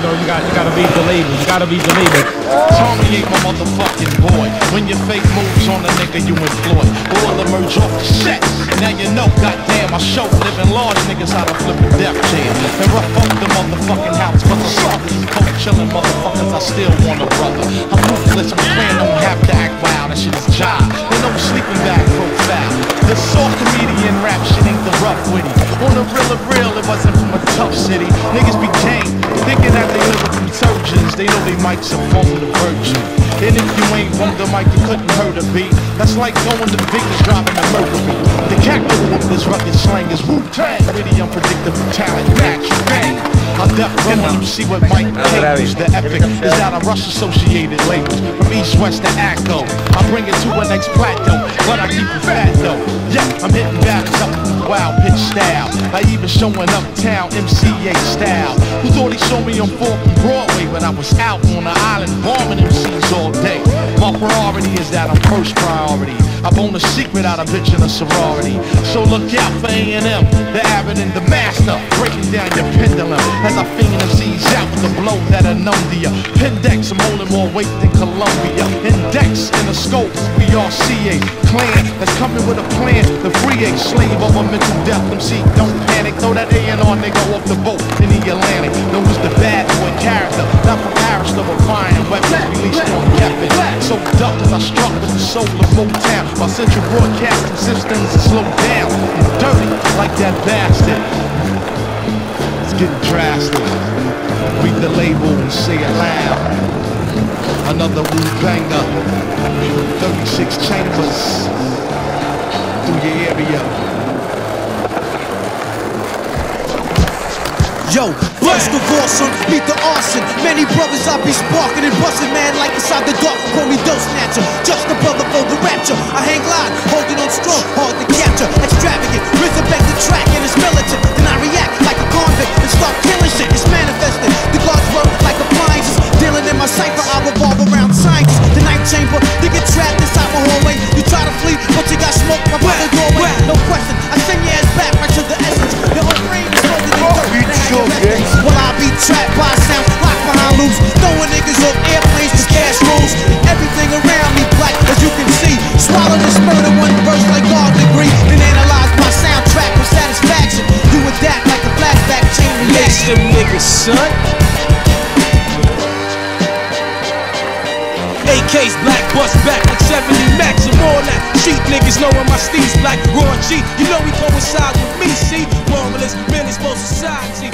gotta be believers. You gotta be believed. Tommy ain't my motherfucking boy. When your fake moves on the nigga you employ, will emerge off the set. Now you know, goddamn, I show living large niggas how to flip a death chair and rough up the motherfucking house. But the soft, cold chillin' motherfuckers, I still want a brother. I'm ruthless, I'm clear, don't have to act wild. That shit is job. There's no sleeping bag profile. The soft comedian rap shit ain't the rough witty. On the real of real, it wasn't from a tough city. Niggas became thinking that they live from surgeons. They know they mics are form of the virgin. And if you ain't from the mic, you couldn't hurt a beat. That's like going to Vegas driving a Mercury. The capital of this rugged slang is Wu-Tang. Witty, unpredictable talent, natural bang. I deaf row when you see what Mike Tables, the epic is out of Rush associated labels from East West to Atco. I bring it to a next plateau, but I keep it fat though. Yeah, I'm hitting back up wild style. I even showing uptown MCA style. Who thought he saw me on 4th and Broadway when I was out on the island bombing MCs all day? My priority is that I'm first priority. I bone a secret out of bitch in a sorority. So look out for A&M, the Abbott and the Master, breaking down your pendulum as I finger MCs out with the blow that are numb to ya. Pendex, I'm holding more weight than Columbia. Index in the scope, BRCA clan that's coming with a plan. The free a slave of a mental death MC. Don't panic, throw that A&R nigga off the boat in the Atlantic. Know who's the bad boy character, not from Paris, no flying weapons released on Kevin. So duck as I struck with the soul of Motown. My central broadcasting systems are slowed down and dirty like that bastard. It's getting drastic. Read the label and say it loud. Another Wu banger. 36 chambers through your area. Yo, burst of awesome, beat the arson. Many brothers I be sparking and busting, man, like inside the dark. Call me dope snatcher, just a brother for the rapture. I hang live, loops. Throwing niggas off airplanes with cash rules. Everything around me black, as you can see. Swallow this murder one verse like God degree. Then analyze my soundtrack with satisfaction. With that like a flashback chain reaction. them niggas, son. AK's black bust back like 70 max and all that. Cheap niggas knowing my steez black. Raw G, you know we coincide with me, see? Marvelous, man, exposed society.